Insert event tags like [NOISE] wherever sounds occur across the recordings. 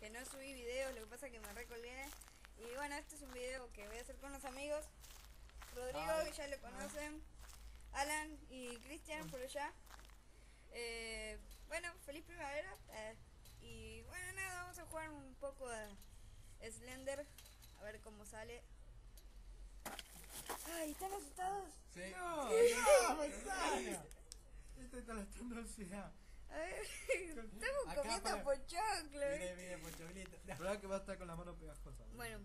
que no subí videos, lo que pasa es que me recolgué. Y bueno, este es un video que voy a hacer con los amigos. Rodrigo, que ya lo conocen. Alan y Cristian por allá. Eh, bueno, feliz primavera. eh, y bueno, nada, vamos a jugar un poco a Slender. A ver cómo sale. Ay, ¿están asustados? Sí. No, no, manzana. [LAUGHS] Este está lastrando ansiedad. A ver, estamos Acá, comiendo para- pochoclo. Mire, mire, pocholito. Verdad que va a estar con la mano pegajosa. Bueno,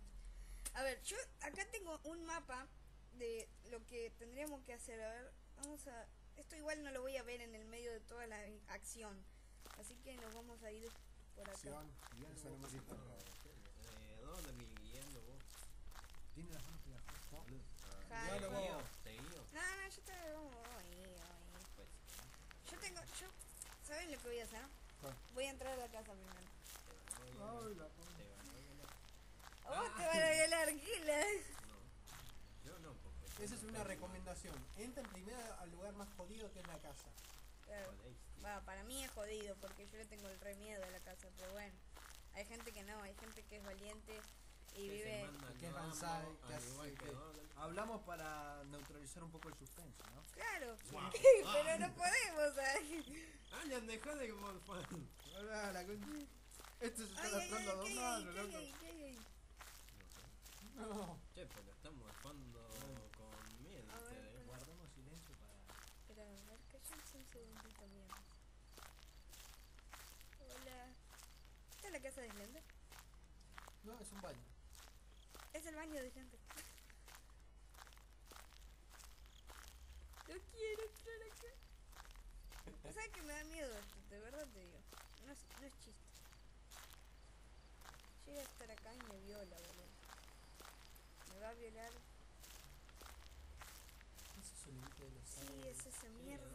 a ver, yo acá tengo un mapa de lo que tendríamos que hacer. A ver, vamos a... Esto igual no lo voy a ver en el medio de toda la acción. Así que nos vamos a ir por acá. Dijo. Eh, ¿Dónde me guiando vos? Tiene las manos pegajosas. boludo? Ja, ¿Te Guialo guío? vos. ¿Te guío? No, no, yo te... Vamos, ahí, ahí. Pues, Yo tengo... Yo, ¿Saben lo que voy a hacer? Voy a entrar a la casa primero. te van a. Te van a. ¿A vos te van a violar, Gila? No. Yo no, porque. Esa es una recomendación. Entren primero al lugar más jodido que es la casa. Claro. Va, para mí es jodido porque yo le tengo el re miedo a la casa, pero bueno. Hay gente que no, hay gente que es valiente y Que vive... Que avanzada, al que hace- igual que que- Donald. Hablamos para neutralizar un poco el suspenso, ¿no? Claro, Guau. [LAUGHS] pero no podemos, ay. Alan, deja de morfar. [LAUGHS] Hola, la con... Esto se está lastrando a dos ¿qué hay, manos, loco. No. Che, pero estamos morfando con miedo A ver, ustedes. Guardamos silencio para... Espera, a ver, cállense un segundito, mierda. Hola. ¿Esta es la casa de Slender? No, es un baño. Es el baño de Slender. No quiero entrar acá. ¿Sabes que me da miedo esto? De verdad te digo. No es, no es chiste. Llega a estar acá y me viola, boludo. Me va a violar. Ese sonidito de los Sí, árboles. es esa mierda.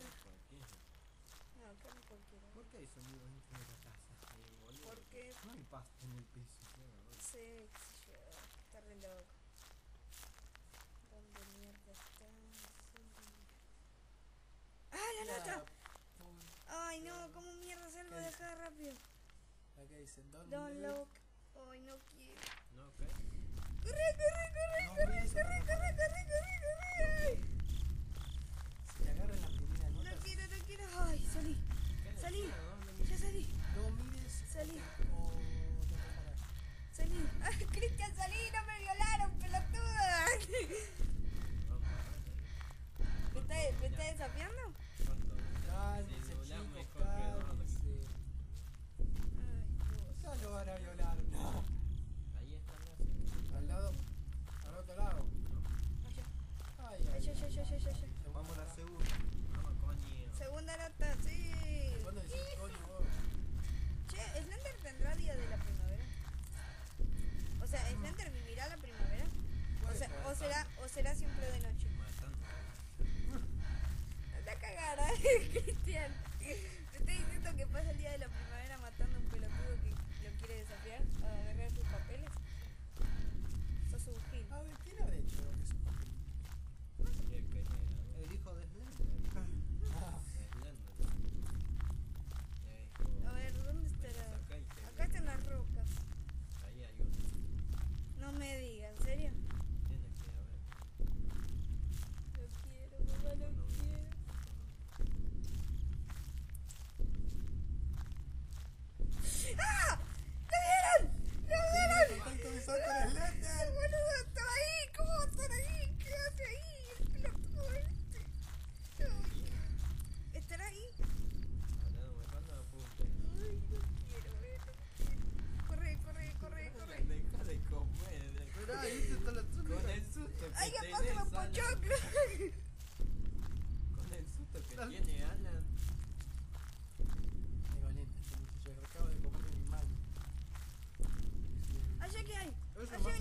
No, acá no cualquiera. ¿Por qué hay sonido dentro de la casa? Porque No hay pasto en el piso. como mierda salgo de acá rápido? Acá dice, don't, look. Ay, no quiero. No. Corre, corre, corre, corre, corre, corre, corre, corre, corre, corre. Si te la primera. No quiero, no quiero. Ay, salí. Salí. Ya salí. No mires. Salí. O te. Salí. Ay, ah, [LAUGHS] Cristian, salí, no me violaron, pelotuda. [LAUGHS] ¿Me ¿Me está desafiando? Vamos a la segunda. Vamos, coño. Segunda nota, sí. ¿Cuándo decís coño vos? Che, Slender tendrá día de la primavera. O sea, Slender vivirá la primavera. bacán. Con el susto que Dale. tiene Alan. Ay, Valenta, yo acabo de comer mi mano. Allá que hay. Allá hay.